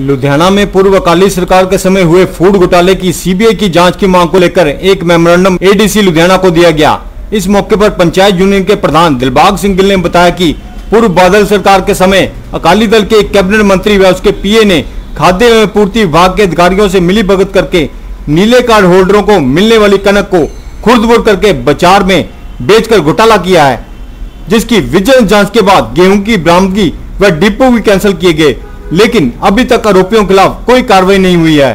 लुधियाना में पूर्व अकाली सरकार के समय हुए फ़ूड घोटाले की सीबीआई की जाँच की मांग को लेकर एक मेमोरेंडम एडीसी लुधियाना को दिया गया। इस मौके पर पंचायत यूनियन के प्रधान दिलबाग सिंह गिल ने बताया कि पूर्व बादल सरकार के समय अकाली दल के एक कैबिनेट मंत्री व उसके पीए ने खाद्य एवं पूर्ति विभाग के अधिकारियों से मिली भगत करके नीले कार्ड होल्डरों को मिलने वाली कनक को खुर्द करके बाज़ार में बेचकर घोटाला किया है, जिसकी विजिलेंस जाँच के बाद गेहूँ की बरामदगी व डिपो भी कैंसिल किए गए। लेकिन अभी तक आरोपियों के खिलाफ कोई कार्रवाई नहीं हुई है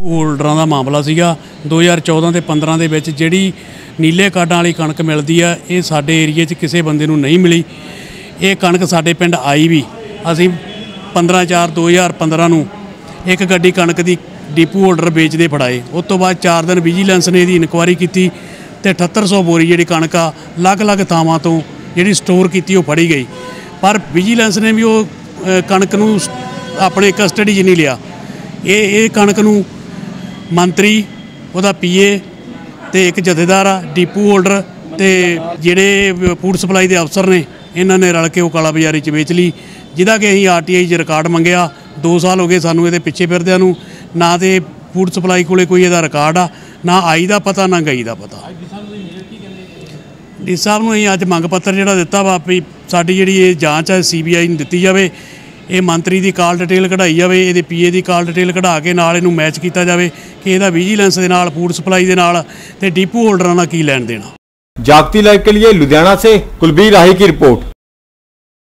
ਹੋਲਡਰਾਂ ਦਾ ਮਾਮਲਾ ਸੀਗਾ 2014 ਤੇ 15 ਦੇ ਵਿੱਚ ਜਿਹੜੀ ਨੀਲੇ ਕਾਰਡਾਂ ਵਾਲੀ ਕਣਕ ਮਿਲਦੀ ਆ ਇਹ ਸਾਡੇ ਏਰੀਏ 'ਚ ਕਿਸੇ ਬੰਦੇ ਨੂੰ ਨਹੀਂ ਮਿਲੀ ਇਹ ਕਣਕ ਸਾਡੇ ਪਿੰਡ ਆਈ ਵੀ ਅਸੀਂ 15 4 2015 ਨੂੰ ਇੱਕ ਗੱਡੀ ਕਣਕ ਦੀ ਡੀਪੂ ਹੋਲਡਰ ਵੇਚਦੇ ਫੜਾਏ ਉਸ ਤੋਂ ਬਾਅਦ 4 ਦਿਨ ਵਿਜੀਲੈਂਸ ਨੇ ਇਹਦੀ ਇਨਕੁਆਇਰੀ ਕੀਤੀ ਤੇ 7800 ਬੋਰੀ ਜਿਹੜੀ ਕਣਕ ਆ ਅਲੱਗ-ਅਲੱਗ ਥਾਵਾਂ ਤੋਂ ਜਿਹੜੀ ਸਟੋਰ ਕੀਤੀ ਉਹ ਫੜੀ ਗਈ ਪਰ ਵਿਜੀਲੈਂਸ ਨੇ ਵੀ ਉਹ ਅ, ਕਣਕ ਨੂੰ ਆਪਣੇ ਕਸਟਡੀ 'ਚ ਨਹੀਂ ਲਿਆ। ਇਹ ਇਹ ਕਣਕ ਨੂੰ ਮੰਤਰੀ, ਉਹਦਾ ਪੀਏ ਤੇ ਇੱਕ ਜਥੇਦਾਰ ਆ, ਡੀਪੂ ਹੋਲਡਰ ਤੇ ਜਿਹੜੇ ਫੂਡ ਸਪਲਾਈ ਦੇ ਅਫਸਰ ਨੇ, ਇਹਨਾਂ ਨੇ ਰਲ ਕੇ ਉਹ ਕਾਲਾ ਬਾਜ਼ਾਰੀ 'ਚ ਵੇਚ ਲਈ, ਜਿਹਦਾ ਕਿ ਅਸੀਂ ਆਰਟੀਆਈ 'ਚ ਰਿਕਾਰਡ ਮੰਗਿਆ। 2 ਸਾਲ ਹੋ ਗਏ ਸਾਨੂੰ ਇਹਦੇ ਪਿੱਛੇ ਫਿਰਦਿਆਂ ਨੂੰ, ਨਾ ਤੇ ਫੂਡ ਸਪਲਾਈ ਕੋਲੇ ਕੋਈ ਇਹਦਾ ਰਿਕਾਰਡ ਆ, ਨਾ ਆਈ ਦਾ ਪਤਾ, ਨਾ ਗਈ ਦਾ ਪਤਾ। ਡੀ ਸਾਹਿਬ ਨੂੰ ਅਸੀਂ ਅੱਜ ਮੰਗ ਪੱਤਰ ਜਿਹੜਾ ਦਿੱਤਾ ਵਾ ਵੀ ਸਾਡੀ ਜਿਹੜੀ ਇਹ ਜਾਂਚ ਹੈ ਸੀਬੀਆਈ ਨੂੰ ਦਿੱਤੀ ਜਾਵੇ, ਇਹ ਮੰਤਰੀ ਦੀ ਕਾਲ ਡਿਟੇਲ ਕਢਾਈ ਜਾਵੇ, ਇਹਦੇ ਪੀਏ ਦੀ ਕਾਲ ਡਿਟੇਲ ਕਢਾ ਕੇ ਨਾਲ ਇਹਨੂੰ ਮੈਚ ਕੀਤਾ ਜਾਵੇ, ਕਿ ਇਹਦਾ ਵਿਜੀਲੈਂਸ ਦੇ ਨਾਲ, ਫੂਡ ਸਪਲਾਈ ਦੇ ਨਾਲ ਤੇ ਡੀਪੂ ਹੋਲਡਰਾਂ ਨਾਲ ਕੀ ਲੈਣ ਦੇਣਾ। ਜਾਗਤੀ ਲਾਈਵ ਕੇ ਲਈ ਲੁਧਿਆਣਾ ਸੇ ਕੁਲਬੀਰ ਰਾਹੀ ਕੀ ਰਿਪੋਰਟ।